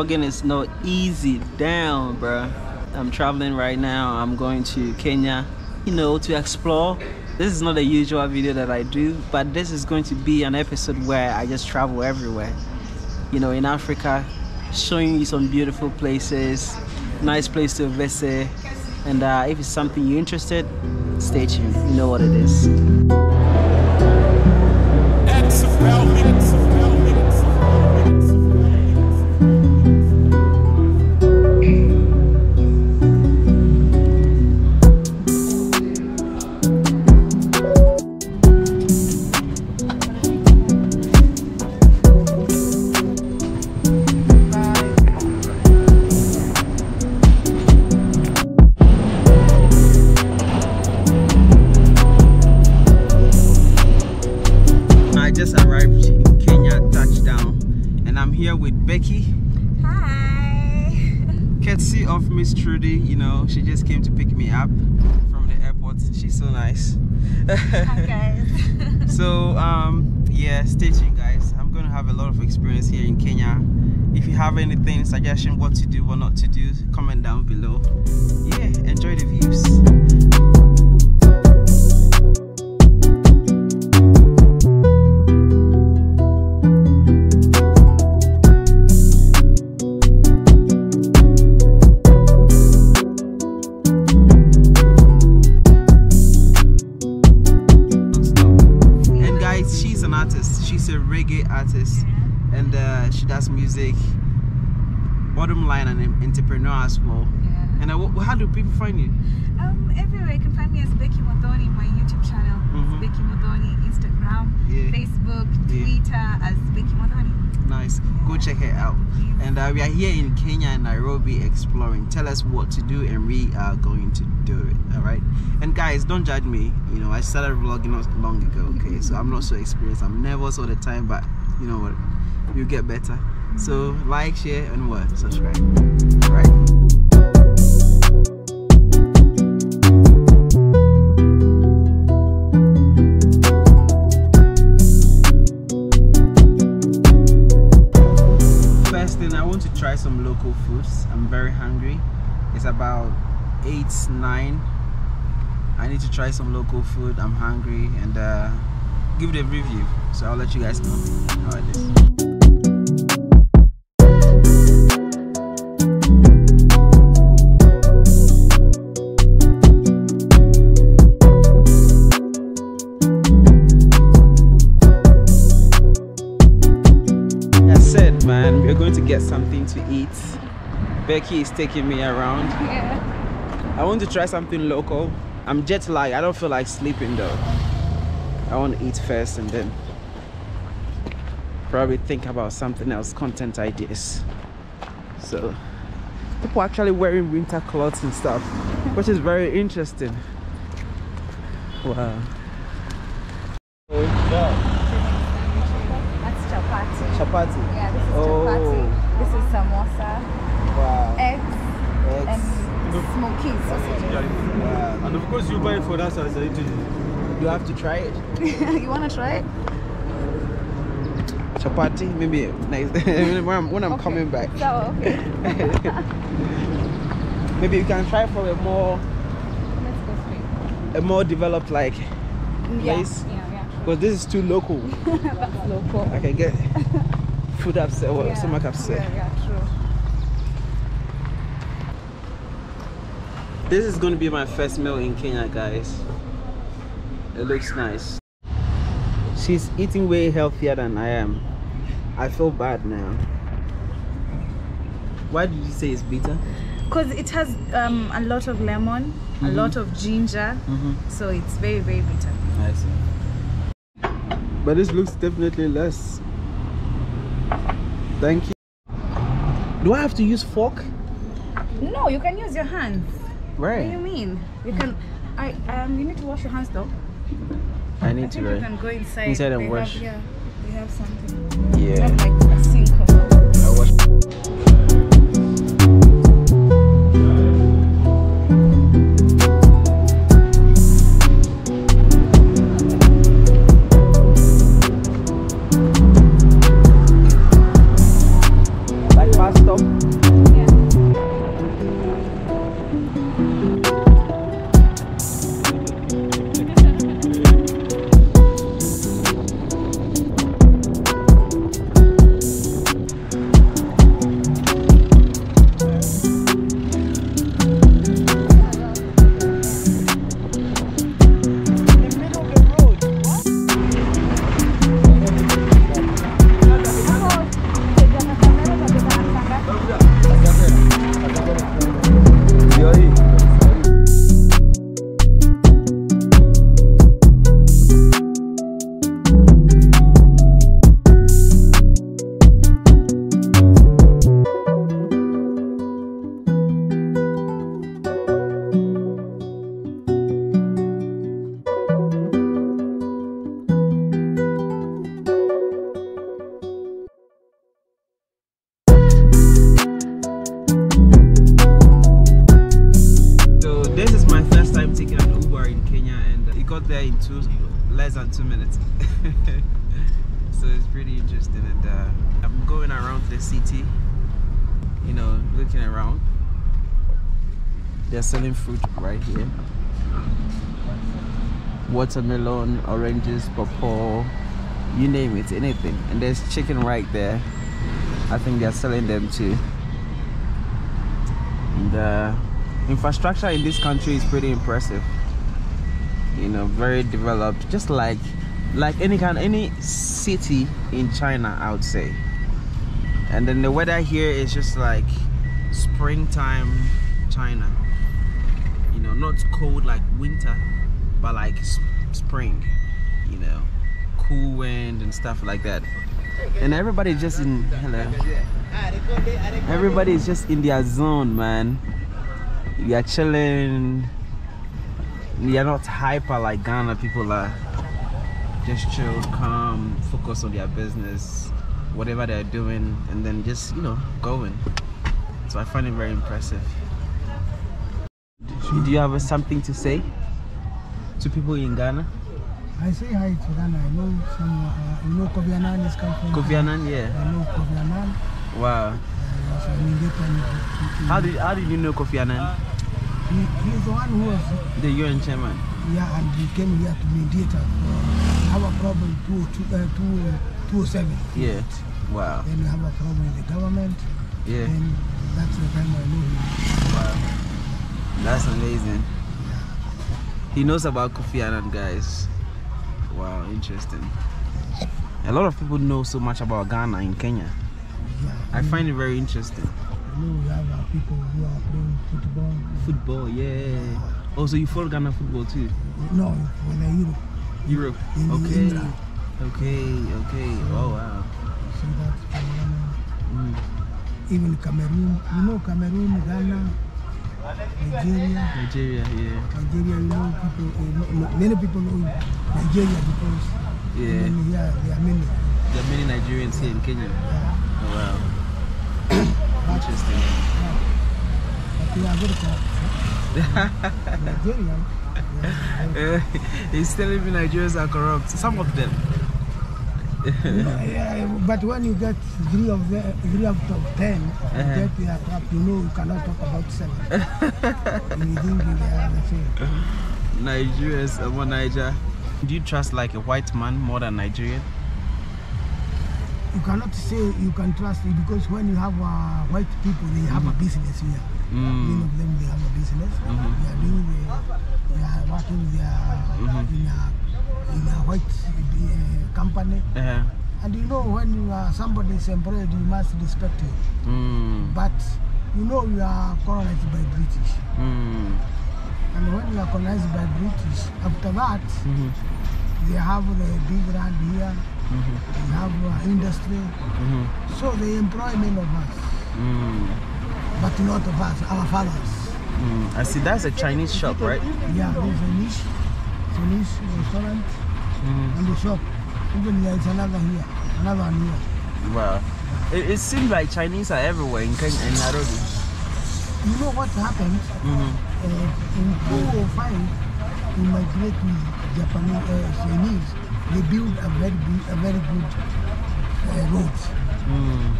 vlogging is not easy. Down, bruh. I'm traveling right now. I'm going to Kenya, you know, to explore. This is not a usual video that I do, but this is going to be an episode where I just travel everywhere. You know, in Africa, showing you some beautiful places, nice place to visit. And uh, if it's something you're interested, stay tuned. You know what it is. Here with Becky, Hi. courtesy of Miss Trudy. You know, she just came to pick me up from the airport. She's so nice. Hi guys. so, um, yeah, stay tuned, guys. I'm going to have a lot of experience here in Kenya. If you have anything, suggestion, what to do, what not to do, comment down below. Yeah, enjoy the views. Bottom line, an entrepreneur as well. Yeah. And uh, how do people find you? Um, everywhere you can find me as Becky Modoni, my YouTube channel. Mhm. Becky Modoni, Instagram, Yeah. Facebook, Yeah. Twitter as Becky Modoni. Nice. Go check her out. And uh, we are here in Kenya and Nairobi exploring. Tell us what to do, and we are going to do it. All right. And guys, don't judge me. You know, I started vlogging not long ago. Okay, so I'm not so experienced. I'm nervous all the time, but you know what? You get better. So like, share, and what? Subscribe. Right. First thing, I want to try some local foods. I'm very hungry. It's about 8, 9. I need to try some local food. I'm hungry and uh, give it a review. So I'll let you guys know how it is. Going to get something to eat. Becky is taking me around. Yeah. I want to try something local. I'm jet lagged. I don't feel like sleeping though. I want to eat first and then probably think about something else, content ideas. So people are actually wearing winter clothes and stuff, which is very interesting. Wow. Yeah. That's chapati. Chapati. Yeah, this is Oh. chapati. This is samosa, Wow. eggs, Eggs. and smoky sausages. Wow. And of course you buy it for us as a Italy. You have to try it. you wanna try it? Chapati, maybe next when I'm, when I'm Okay. coming back. So okay. Maybe you can try for a more Let's go straight. a more developed like Yeah, place. yeah, yeah. because this is too local. That's local. I can get food upset or yeah. stomach upset. Yeah, yeah, true. This is going to be my first meal in Kenya, guys. It looks nice. She's eating way healthier than I am. I feel bad now. Why did you say it's bitter? Because it has um, a lot of lemon, a Mhm. lot of ginger, Mm-hmm. so it's very, very bitter. I see. But this looks definitely less. Thank you. Do I have to use fork? No, you can use your hands. What do you mean? You can. I um. You need to wash your hands though. I I need to, think you can go inside. Inside and wash. Have, yeah, they have something. Yeah. Two less than two minutes. so it's pretty interesting, and uh, I'm going around the city. You know, looking around. They're selling fruit right here. Watermelon, oranges, pawpaw, you name it, anything. And there's chicken right there. I think they're selling them too. The infrastructure in this country is pretty impressive. You know, very developed, just like like any kind any city in China, I would say. And then the weather here is just like springtime China. You know, not cold like winter, but like spring. You know, cool wind and stuff like that. And everybody's just in hello. Everybody is just in their zone, man. You are chilling. You're not hyper like Ghana people are. Just chill, calm, focus on their business, whatever they're doing, and then just you know going. So I find it very impressive. Do you have something to say to people in Ghana? I say hi to Ghana. I know some, uh, you know Kofi Annan is coming Kofi Annan, yeah. I know Kofi Annan. Wow. Uh, he's a mediator. He- he- How did how did you know Kofi Annan? He, he's the one who was, The UN chairman. yeah, and he came here to mediate a problem, two, two, uh, two, uh, 207. Yeah. Wow. Then we have a problem with the government. Yeah. Then that's the time I know him. Wow. That's amazing. He knows about Kofi Annan, guys. Wow, interesting. A lot of people know so much about Ghana in Kenya. Yeah. I find it very interesting. You know, we have uh, people who are playing football. Football, yeah. Also, you follow Ghana football too? No, when I Europe. Europe. In Okay. England. Okay, okay. Oh, wow. See that from Ghana. Mm. even Cameroon, you know Cameroon, Ghana, Nigeria, Nigeria, yeah. Nigeria, you know people, no- many people know Nigeria because Yeah. even here there are many. There are many Nigerians here in Kenya. Uh, Oh, wow. Interesting. but we are very corrupt. Nigerian, Uh, he's telling me Nigerians are corrupt. Some of them. you know, yeah, but when you get three of the three out of 10 Uh-huh. you get they are corrupt, you know you cannot talk about seven. you think they are the same. Nigerians, I'm Niger. Do you trust like a white man more than Nigerian? You cannot say you can trust it because when you have uh, white people, they have a business here. Many Mm. of them they have a business. Mhm. They are doing the, they are working their Mhm. in a in a white uh, company. Uh, And you know when you are somebody is employed, you must respect him. mm. But you know you are colonized by British, Mm. and when you are colonized by British, after that Mhm. they have the big land here. Mhm. They have uh, industry, Mhm. so they employ many of us, Mm. but not of us, our fathers. Mm. I see. That's a Chinese shop, right? Yeah, there's a niche, Chinese restaurant, Mhm. and the shop. Even there is another here, another one here. Wow. It, it seems like Chinese are everywhere in Kenya and Nairobi. You know what happened? Mm-hmm. Uh, in 2005, we migrate with Japanese, uh, Chinese. They build a very, big, a very good uh, road. Mm.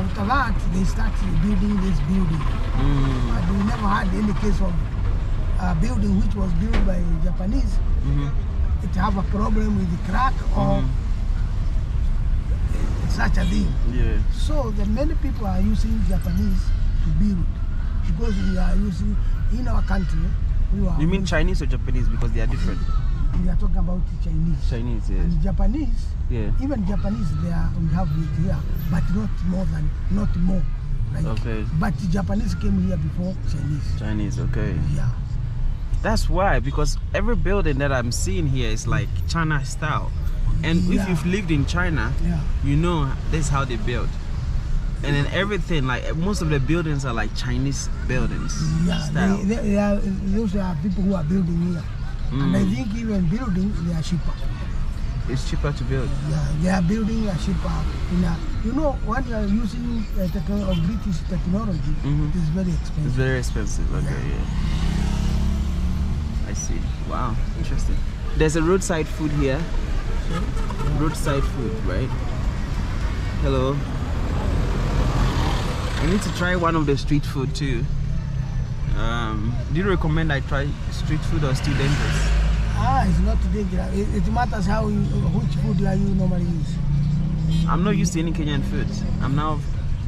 After that, they start building this building. Mm. And we never had any case of a building which was built by Japanese. Mm-hmm. It have a problem with the crack or Mhm. such a thing. Yeah. So the many people are using Japanese to build because we are using in our country. We are You mean Chinese or Japanese because they are different? We are talking about Chinese Chinese, yes. and Japanese. Yeah. Even Japanese, they are we have it here, but not more than not more. Like, Okay. But Japanese came here before Chinese. Chinese, okay. Yeah. That's why, because every building that I'm seeing here is like China style. And if you've lived in China, Yeah. you know this is how they build. And then everything, like most of the buildings are like Chinese buildings Yeah, style. they, they, they are, those are people who are building here. And I Mm. think even building, they are cheaper. It's cheaper to build. Yeah, they are building a cheaper. In a, you know, when you are using uh, techno- uh, British technology, Mhm. it is very expensive. It's very expensive. Okay, yeah. I see. Wow, interesting. There's a roadside food here. Roadside food, right? Hello. I need to try one of the street food too. Um, do you recommend I try street food or still dangerous? Ah, it's not dangerous. It, it matters how you, which food are you normally use. I'm not used to any Kenyan food. I'm now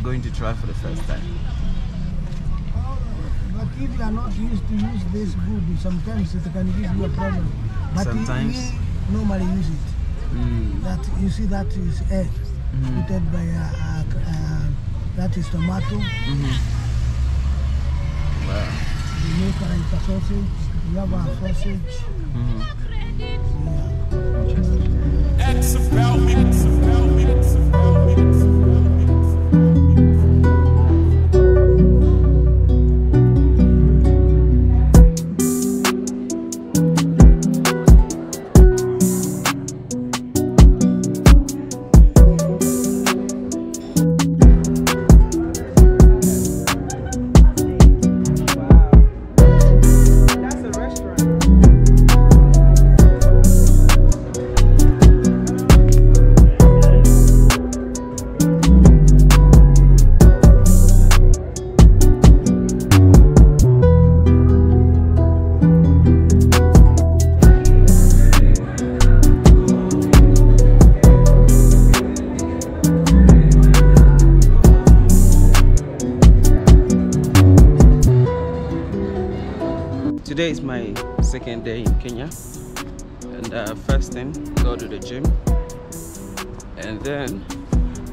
going to try for the first time. But if you are not used to use this food, sometimes it can give you a problem. But Sometimes. we normally use it. Mm. That you see, that is egg, coated by uh, uh, uh, that is tomato. Mhm. Wow. A sausage. Sausage. Yeah. X about me, X about me,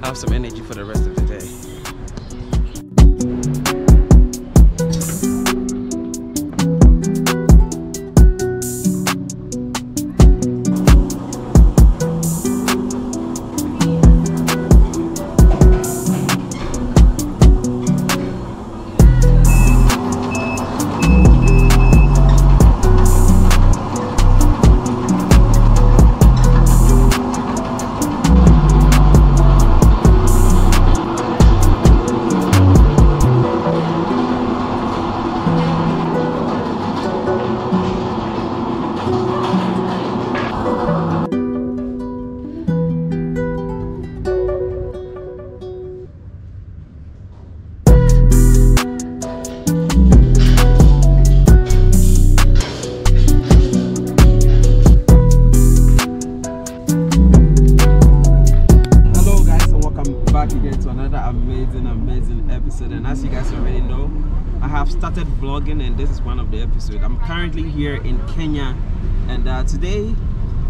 have some energy for the rest of the day. Back again to another amazing amazing episode. And as you guys already know I have started vlogging and this is one of the episodes. I'm currently here in Kenya and uh, today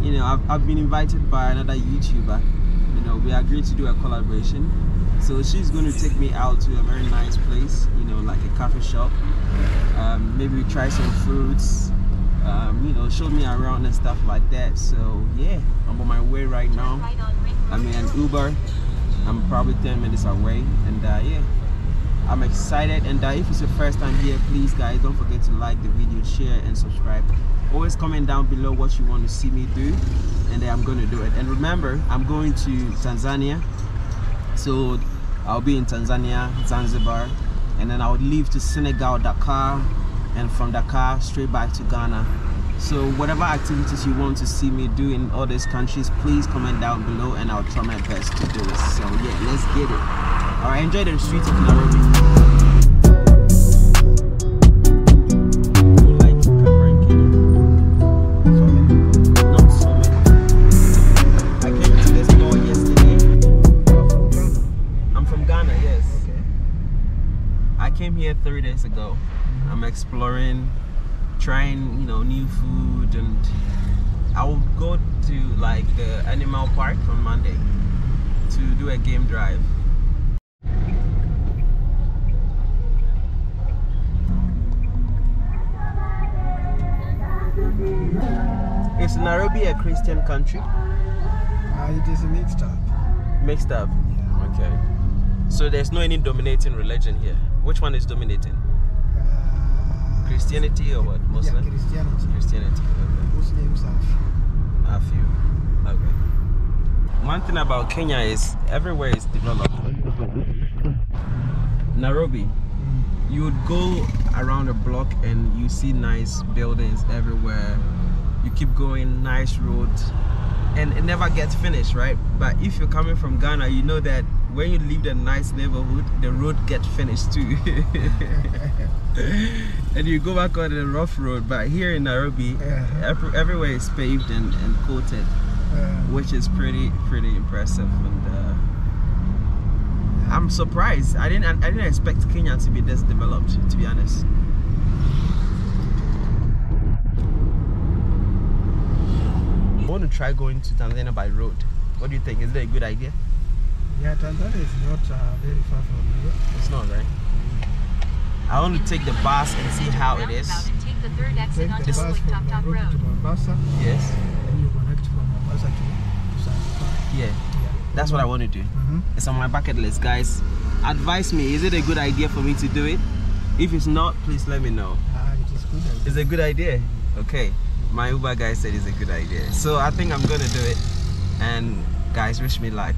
you know I've, I've been invited by another YouTuber. You know we agreed to do a collaboration. So she's going to take me out to a very nice place you know like a coffee shop. Um, maybe we try some fruits um, you know show me around and stuff like that. So yeah I'm on my way right now. I'm in an Uber. I'm probably 10 minutes away, and uh, yeah, I'm excited. And uh, if it's your first time here, please, guys, don't forget to like the video, share, and subscribe. Always comment down below what you want to see me do, and I'm going to do it. And remember, I'm going to Tanzania, so I'll be in Tanzania, Zanzibar, and then I'll leave to Senegal, Dakar, and from Dakar straight back to Ghana. So whatever activities you want to see me do in all these countries, please comment down below and I'll try my best to do it. So yeah, let's get it. Alright, enjoy the streets of Nairobi. Who likes camera in Kenya? Not so many. I came to this mall yesterday. I'm from Ghana, yes. I came here three days ago. I'm exploring, trying, you know, new food, and I will go to like the animal park on Monday to do a game drive. Is Nairobi a Christian country? Uh, it is mixed up. Mixed up. Okay. So there's no any dominating religion here. Which one is dominating? Christianity or what? Muslim? Yeah, Christianity. Christianity. Okay. Muslims are few. A few. Okay. One thing about Kenya is everywhere is developed. Nairobi, mm. you would go around a block and you see nice buildings everywhere. You keep going, nice road, and it never gets finished, right? But if you're coming from Ghana, you know that when you leave the nice neighborhood, the road gets finished too. and you go back on the rough road. But here in Nairobi, Yeah. every, everywhere is paved and, and coated, Uh, which is pretty pretty impressive. And uh, I'm surprised. I didn't I didn't expect Kenya to be this developed, to be honest. I want to try going to Tanzania by road. What do you think? Is that a good idea? yeah, Tanzania is not uh, very far from here. It's not, right? I want to take the bus and see how it is. Take the third exit Take onto the bus from Top Top Nairobi Road. to Mombasa, Yes. then you connect from Mombasa to, to Zanzibar. Yeah. Yeah. That's what I want to do. Mhm. It's on my bucket list, guys. Advise me. Is it a good idea for me to do it? If it's not, please let me know. Ah, it is good. idea. It's a good idea. Okay. My Uber guy said it's a good idea. So I think I'm gonna do it. And guys, wish me luck.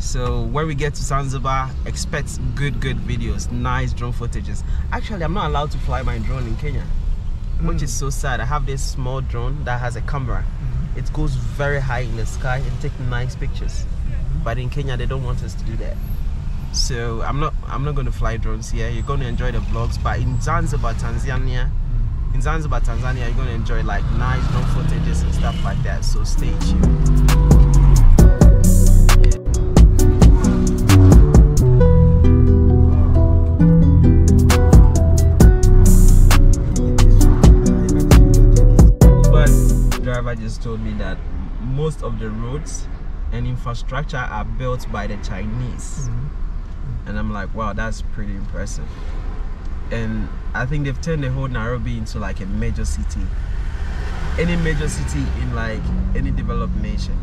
So when we get to Zanzibar, expect good, good videos, nice drone footages. Actually, I'm not allowed to fly my drone in Kenya, which is hmm. so sad. I have this small drone that has a camera. Mm-hmm. It goes very high in the sky and take nice pictures. Mm-hmm. But in Kenya, they don't want us to do that. So I'm not, I'm not going to fly drones here. You're going to enjoy the vlogs. But in Zanzibar, Tanzania, mm-hmm. in Zanzibar, Tanzania, you're going to enjoy like nice drone footages and stuff like that. So stay tuned. Driver just told me that most of the roads and infrastructure are built by the Chinese. And I'm like, wow, that's pretty impressive. And I think they've turned the whole Nairobi into like a major city. Any major city in like any developed nation.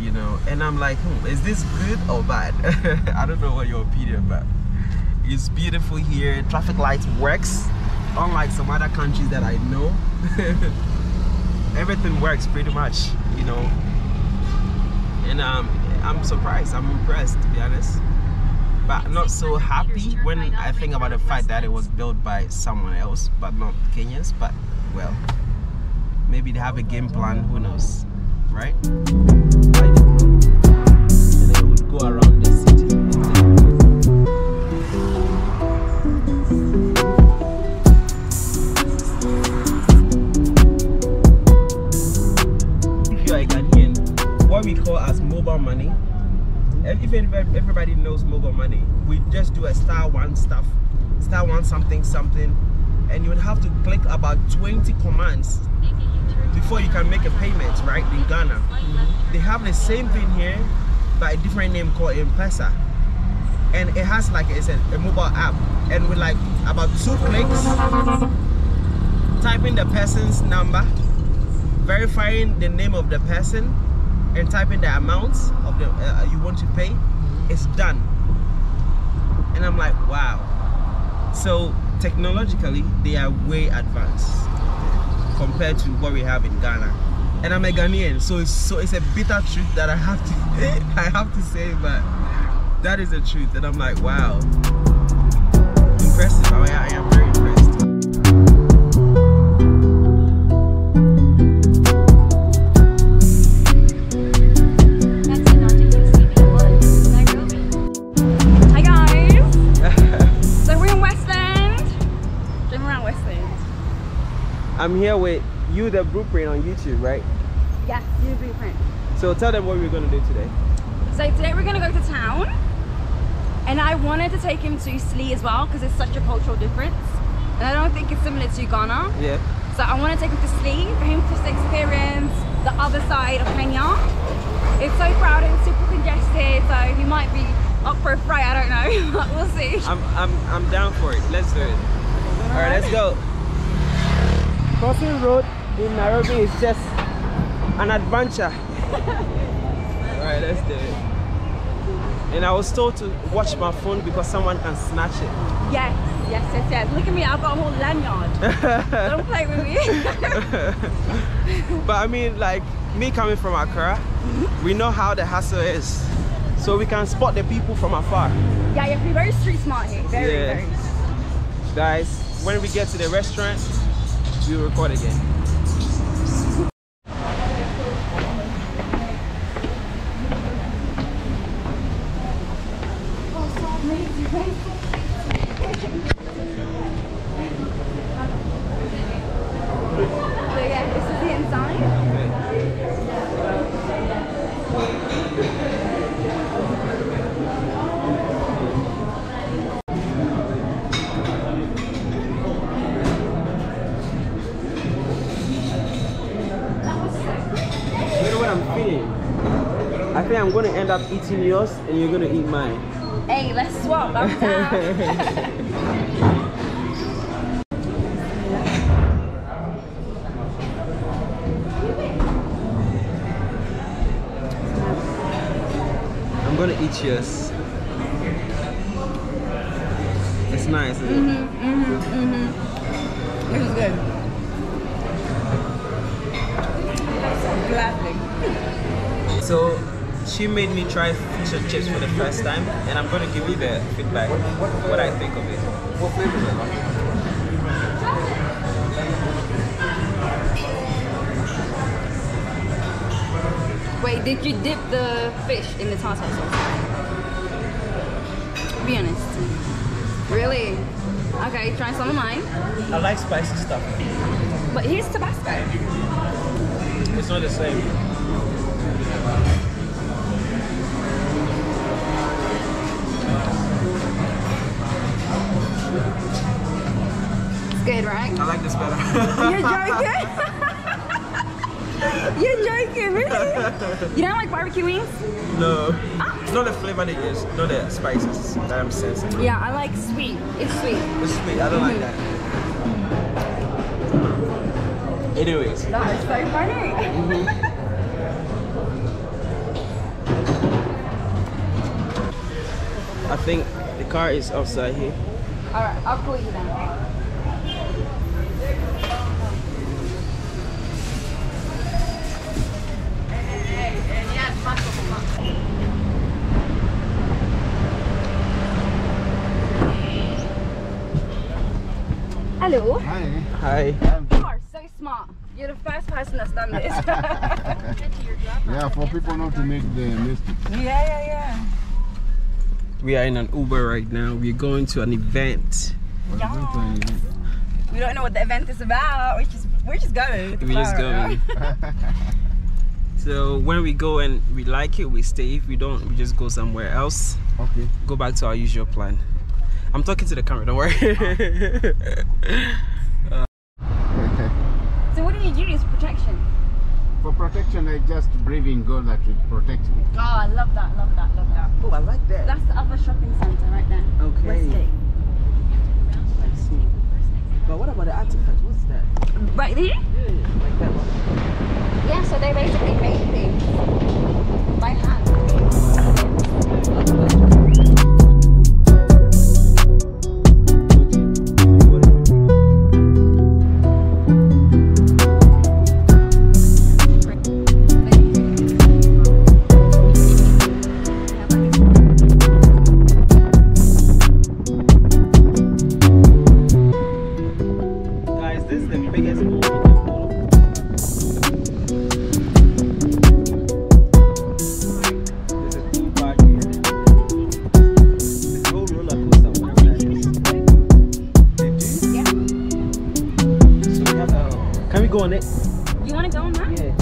You know, and I'm like, hmm, is this good or bad? I don't know what your opinion, but it's beautiful here. Traffic lights works, unlike some other countries that I know. Everything works pretty much, you know. And um, I'm surprised. I'm impressed, to be honest. But not so happy when I think about the fact that it was built by someone else, but not Kenyans. But well, maybe they have a game plan. Who knows, right? And then it would go around and if everybody knows mobile money, we just do a star one stuff, star one something something, and you would have to click about 20 commands before you can make a payment, right? In Ghana, they have the same thing here, by a different name called M-Pesa, and it has like it's a, a mobile app, and with like about two clicks, typing the person's number verifying the name of the person and type in the amount of the uh, you want to pay it's done. And i'm like wow. So technologically they are way advanced compared to what we have in ghana. And i'm a ghanaian so it's so it's a bitter truth that i have to i have to say but that is the truth. And i'm like wow. Impressive i, I am very i'm here with you the blueprint on youtube right Yes, new blueprint. so tell them what we're gonna do today So today we're gonna go to town. And I wanted to take him to Slee as well because it's such a cultural difference. And I don't think it's similar to Ghana. yeah So I want to take him to Slee for him to experience the other side of Kenya. It's so crowded, super congested, so he might be up for a fright, I don't know, but we'll see. I'm, I'm, I'm down for it. Let's do it. All right, let's go. Crossing road in Nairobi is just an adventure. All right, let's do it. And I was told to watch my phone because someone can snatch it. Yes, yes, yes, yes. Look at me, I've got a whole lanyard. don't play with me. But I mean, like me coming from Accra, we know how the hassle is. So we can spot the people from afar. yeah, you have to be very street smart here. Very, Yeah. very. Guys, when we get to the restaurant, we'll record again. Eating yours and you're gonna eat mine. Hey, let's swap. I'm down. I'm gonna eat yours. It's nice. Isn't it? Mm-hmm, mm-hmm, mm-hmm. This is good. Gladly. So she made me try fish and chips for the first time, and I'm gonna give you the feedback, what I think of it. What flavor is it? Wait, did you dip the fish in the tartar sauce? Be honest. Really? Okay, try some of mine. I like spicy stuff. But here's Tabasco. It's not the same. Good, right? I like this better. You're joking? You're joking, really? You don't like barbecue wings? no, it's not the flavor they use, not the spices that I'm sensing. Yeah, I like sweet. It's sweet. It's sweet. I don't like that. Anyways, That is so funny. Mhm. I think the car is outside here. Alright, I'll call you then. Hello. Hi. Hi. You are so smart. You're the first person that's done this. Yeah, for people not to make the mistake. yeah, yeah, yeah. We are in an Uber right now. We're going to an event. Yeah. We don't know what the event is about. We're just we're just going. with the We're just going. now. So when we go and we like it, we stay. If we don't, we just go somewhere else. Okay. Go back to our usual plan. I'm talking to the camera. Don't worry. Okay. Ah. Uh, so what do you use for protection? for protection, I just breathe in God that will protect me. Oh, I love that, love that, love that. oh, I like that. That's the other shopping centre right there. Okay. Westgate. I see. But what about the artifact? What's that? Right there? Yeah, like that one. Yeah, so they basically made things by hand. On it? You want to go on that? Yeah.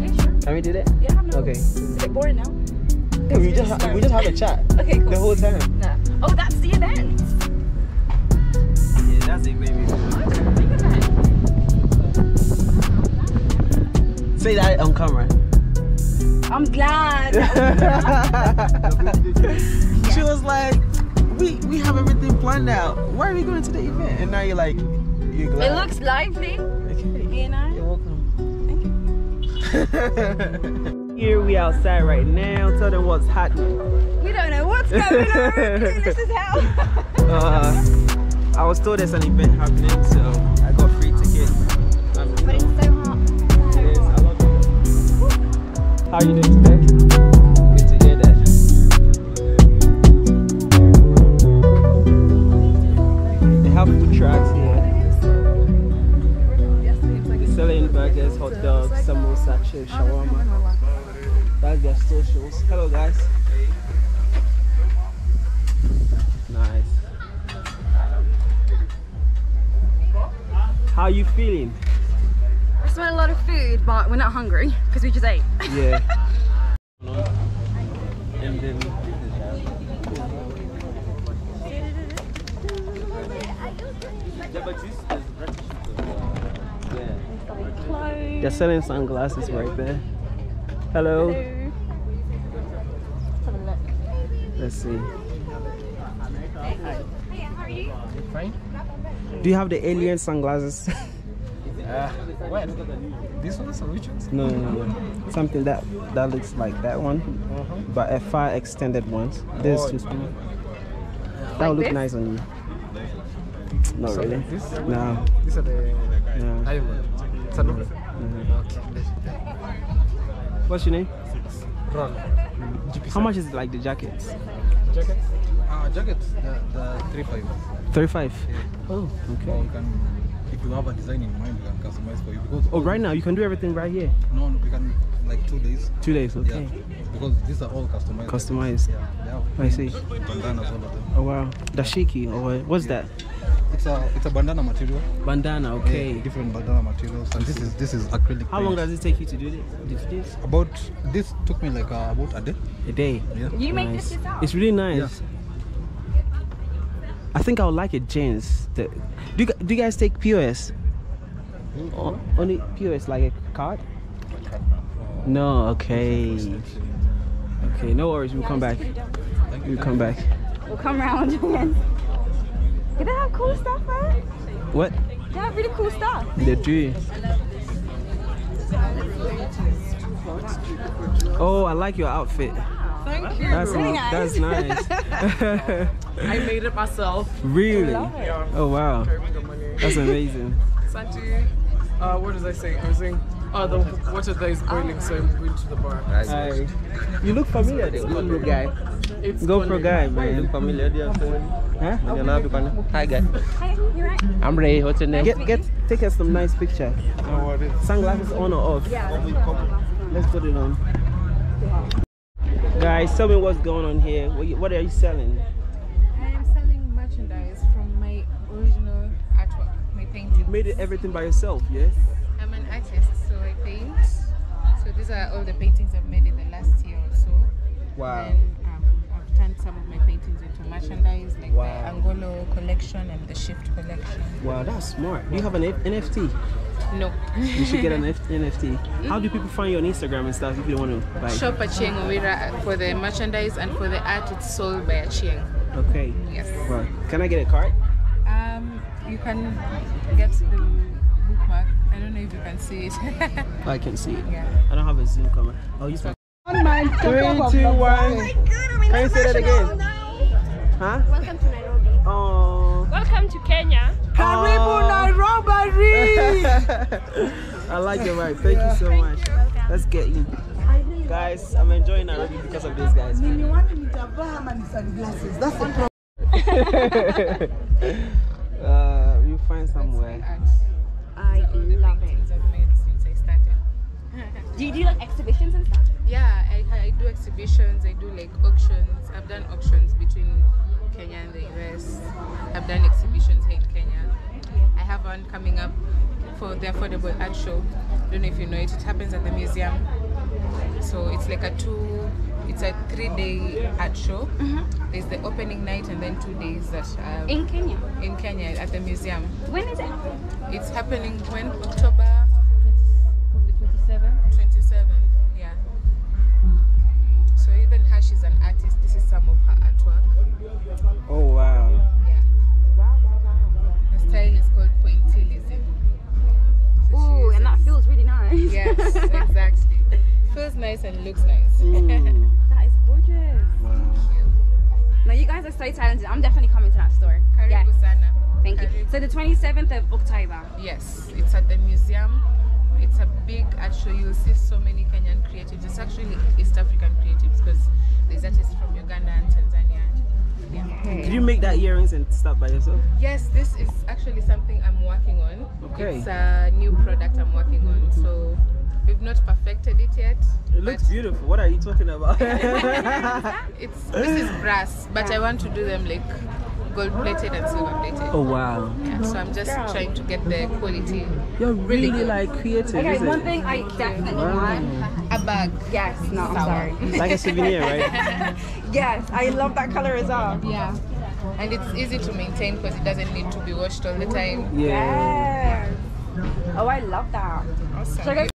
Yeah, sure. Can we do that? Yeah, no. Okay. It's a bit boring now. Yeah, we just ha- we just have a chat Okay, cool. the whole time. No. Oh, that's the event. Yeah, that's it, baby. Big event. Say that on camera. I'm glad. she was like, "We we have everything planned out. Why are we going to the event?" And now you're like, "You're glad." it looks lively, You. You're welcome. Here we outside right now. Tell them what's happening. We don't know what's going on. this is hell. Uh, I was told there's an event happening, so I got free ticket. I'm but it's so hot. It is. I love it. How you doing today? Good to hear that. They have food trucks here. Burgers, hot dogs, samosa, shawarma. That's their socials. Hello guys. Nice. How are you feeling? I smell a lot of food, but we're not hungry because we just ate. Yeah. selling sunglasses right there. Hello. Hello. Let's have a look. Let's see. Hey, how are you? Fine. Do you have the alien sunglasses? Uh, what? This one's or which ones? no, no, no, no. Something that that looks like that one, but a far extended one. This Oh, is too small. That would look this? nice on you. Not So really. this? No. These are the no. Iron Man. It's a no. Okay. What's your name? Ron. How much is like the jackets? Jacket? Uh, jackets, the, the three five. Thirty-five. Oh, okay. can, if you have a design in mind, we can customize for you. Because Oh, right now you can do everything right here. no, no, we can like two days. Two days. Okay. Yeah, because these are all customized. Customized. Yeah, I see. bandanas, all of them. Oh wow. Dashiki or what- what's that? It's a it's a bandana material. Bandana. Okay. Yeah, different bandana materials, and this is this is acrylic. How long does it take you to do this? This? About this took me like uh, about a day. A day. Yeah. You make this yourself? It's really nice. Yeah. I think I would like a jeans. The, do, you, do you guys take POS? O- only POS, like a card? No, okay. Okay, no worries. We'll come back. We'll come back. We'll come around again. Do they have cool stuff, man? What? They have really cool stuff. They do. Oh, I like your outfit. Thank you. That's Really nice. That's nice. nice. I made it myself. really? Yeah. Oh wow, Driving the money. that's amazing. Santi, uh, what was I say? I was saying, oh, the water there is boiling, so I'm going to the bar. Hi. You look familiar, though. GoPro guy. It's GoPro funny. guy, man. You look familiar dia Huh? Hi guys. Hey, you right? I'm Ray. What's your name? Get get take us some nice picture. No worries. Sunglasses on or off? Yeah. Let's put it on. Guys, tell me what's going on here. What, you- what are you selling? I am selling merchandise from my original artwork, my painting. You made it everything by yourself, yes? I'm these are all the paintings I've made in the last year or so. Wow. And um, I've turned some of my paintings into merchandise, like Wow. the Angolo collection and the Shift collection. Wow, that's smart. Do you have an F- NFT? No. You should get an F- NFT. How do people find you on Instagram and stuff if you don't want to buy? Shop at Chieng Owira for the merchandise and for the art it's sold by a Chieng. Okay. Yes. Wow. Can I get a card? Um, you can get the bookmark. I don't know if you can see it. I can see it. yeah. I don't have a Zoom camera. I'll use my. Man, Three, two, one. Can you say that again? Huh? Welcome to Nairobi. Oh. Welcome to Kenya. Karibu Nairobi! I like it, right? Thank you so much. Let's get you. Guys, I'm enjoying Nairobi because of these guys. man. Niliwani nitavaa ama ni sunglasses. That's the problem. uh, we'll find somewhere. I love it. I've made since I started. Do you do like exhibitions and stuff? Yeah, I, I do exhibitions, I do like auctions. I've done auctions between Kenya and the US. I've done exhibitions here in Kenya. I have one coming up for the Affordable Art Show. I Don't know if you know it. It happens at the museum. So it's like a two, it's a three-day art show. There's the opening night and then two days that uh, In Kenya. in Kenya at the museum. When is it? Happening? It's happening when October yes it's at the museum it's a big art show you'll see so many kenyan creatives it's actually east african creatives because there's artists from uganda and tanzania yeah. Did you make that earrings and stuff by yourself? Yes, this is actually something I'm working on. Okay. It's a new product I'm working on. So we've not perfected it yet. It looks beautiful. What are you talking about? It's this is brass, but I want to do them like gold plated and silver plated. oh wow. Yeah, so I'm just trying to get the quality. You're really, Really like creative, Okay, isn't one it? thing I definitely Wow. want. A bag. Yes, no, I'm sorry. Like a souvenir, right? yes, I love that color as well. Yeah. And it's easy to maintain because it doesn't need to be washed all the time. Yeah. Yes. Oh, I love that. Awesome. Should I go